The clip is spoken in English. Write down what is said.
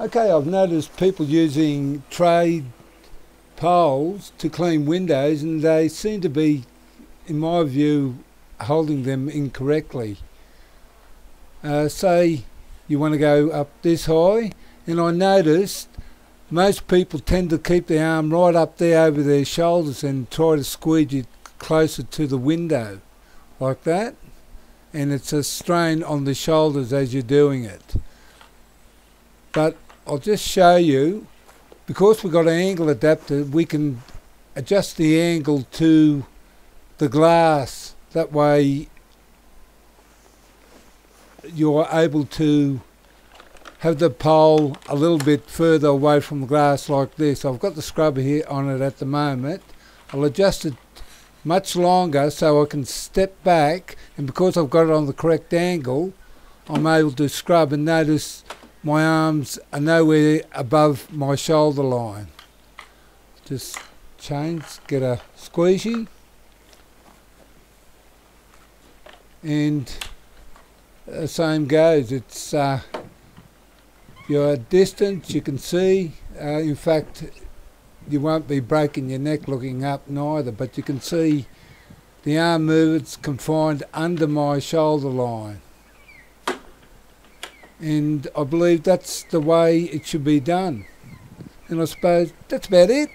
Okay, I've noticed people using trade poles to clean windows and they seem to be, in my view, holding them incorrectly. Uh, say you want to go up this high and I noticed most people tend to keep their arm right up there over their shoulders and try to squeeze it closer to the window like that and it's a strain on the shoulders as you're doing it. But I'll just show you, because we've got an angle adapter, we can adjust the angle to the glass. That way you're able to have the pole a little bit further away from the glass like this. I've got the scrubber here on it at the moment. I'll adjust it much longer so I can step back and because I've got it on the correct angle I'm able to scrub and notice my arms are nowhere above my shoulder line. Just change, get a squeegee, and the same goes. It's uh, your distance you can see. Uh, in fact, you won't be breaking your neck looking up neither, but you can see the arm movements confined under my shoulder line and I believe that's the way it should be done. And I suppose that's about it.